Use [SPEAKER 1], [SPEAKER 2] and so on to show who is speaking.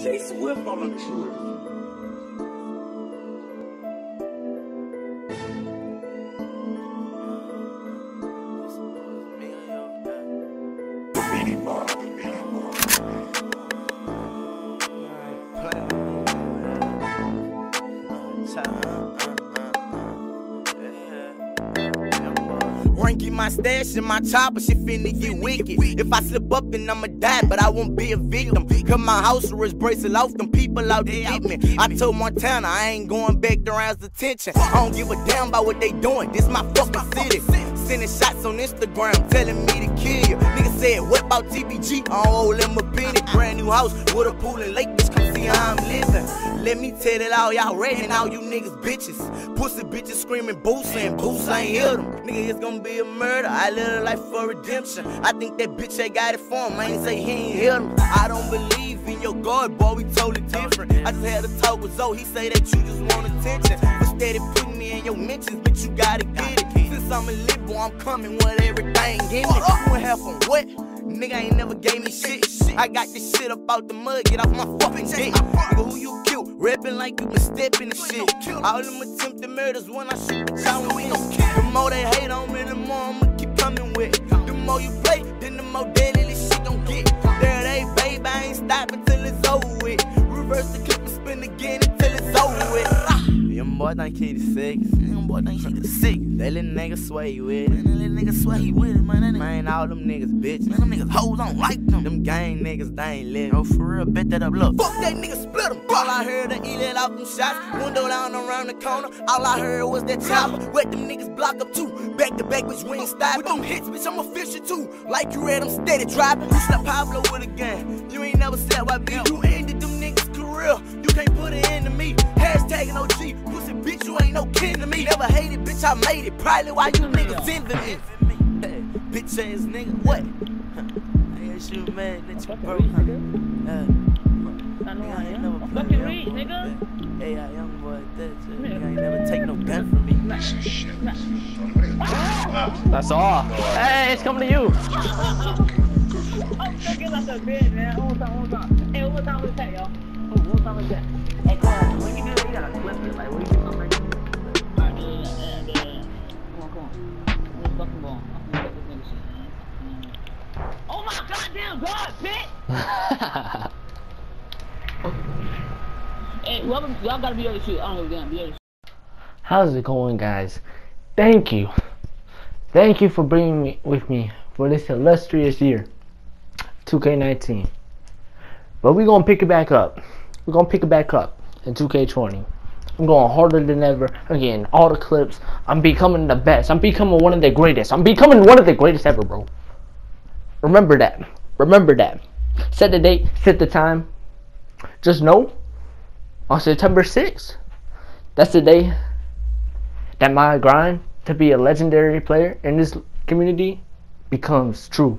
[SPEAKER 1] DJ Swift on the truth.
[SPEAKER 2] Ranking my stash and my chopper, she finna get wicked. If I slip up, then I'ma die, but I won't be a victim. Cause my house arrest bracelet off them people out to get me. I told Montana I ain't going back to rounds attention. I don't give a damn about what they doing, this my fucking city. Sending shots on Instagram, telling me to kill you. Nigga said, what about TBG? I don't owe them a penny. Brand new house with a pool and lake, bitch, come see how I'm living. Let me tell it all, y'all ready and all you niggas bitches. Pussy bitches screaming boost and boost ain't hear them. Nigga, it's gonna be a murder. I live a life for redemption. I think that bitch ain't got it for him. I ain't say he ain't hear them. I don't believe in your God, boy, we totally different. I just had a talk with Zoe, he say that you just want attention. But steady putting me in your mentions, bitch, you gotta get it. Since I'm a lit boy, I'm coming with everything in me. You and half on what? Nigga ain't never gave me shit. I got this shit up out the mud, get off my fucking dick. Nigga, who you killed? Rapping like you been stepping the shit. All them attempted murders when I shoot the child, we kill. The more they hate on me, the more I'ma keep coming with. The more you play, it's over with. Reverse the clip and spin again until it's over with. Ah. Young boy think he the six. Young boy think he the six. That little nigga sway with it. That little nigga sway with it, man. That man, all them niggas bitch. Man, them niggas hoes don't like them. Them niggas, they ain't living. Oh, for real, bet that up, look. Fuck that nigga, split them. All I heard, they eat it off them shots. Window down around the corner. All I heard was that chopper. Wet them niggas block up too. Back to back, bitch, we ain't stop. With them hits, bitch, I'm official too. Like you read, I'm steady dropping. You slap Pablo with a gun. You ain't never said why be. You ended them niggas' career. You can't put it into me. Hashtag no G. Pussy bitch, you ain't no kin to me. Never hated, bitch, I made it. Probably why you niggas envy me. Hey, bitch ass nigga, what? I guess you mad that you broke, huh? Uh, nigga, I ain't never put
[SPEAKER 3] Fucking
[SPEAKER 2] a
[SPEAKER 3] read, nigga.
[SPEAKER 2] Hey, I young boy, that's it. Nigga ain't never take no gun from me.
[SPEAKER 4] That's all. Hey, it's coming to you.
[SPEAKER 3] I'm fucking like a bitch, man. One time, one time. Hey, one time was that, y'all? One time was that. My goddamn god, bitch! Hey, whoever, y'all gotta be able to shoot. I don't a damn. Be able to shoot.
[SPEAKER 4] How's it going, guys? Thank you. Thank you for bringing me with me for this illustrious year, 2K19. But we're gonna pick it back up. We're gonna pick it back up in 2K20. I'm going harder than ever. Again, all the clips. I'm becoming the best. I'm becoming one of the greatest. I'm becoming one of the greatest ever, bro. Remember that. Remember that. Set the date. Set the time. Just know on September 6th, that's the day that my grind to be a legendary player in this community becomes true.